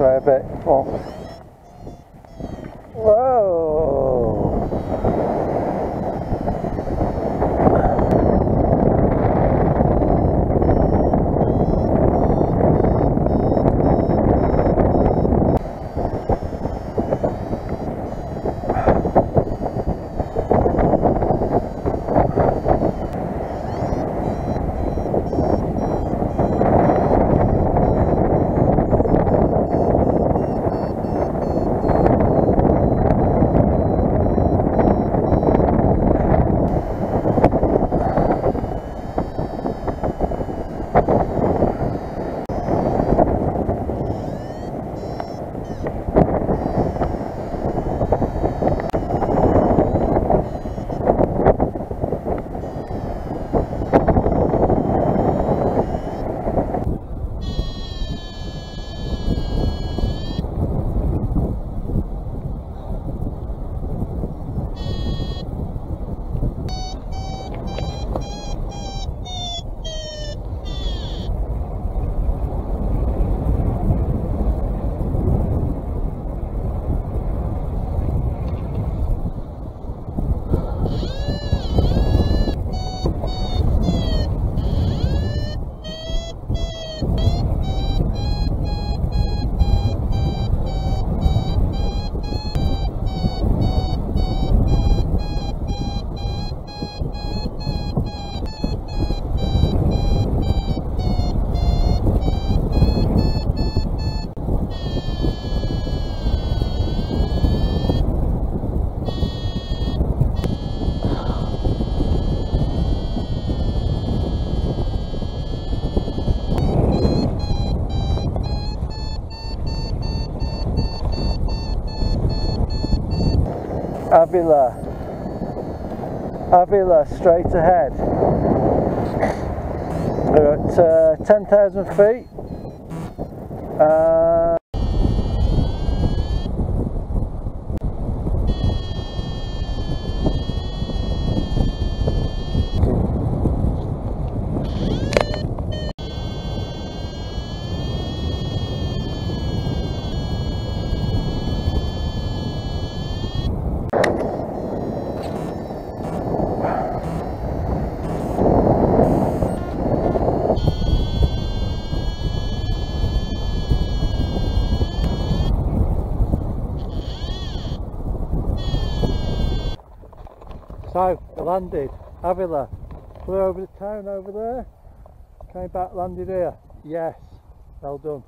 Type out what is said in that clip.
衰败。哦。Avila. Avila straight ahead. We're at uh, 10,000 feet. Uh, So, landed, Avila, flew over the town over there, came back, landed here. Yes, well done.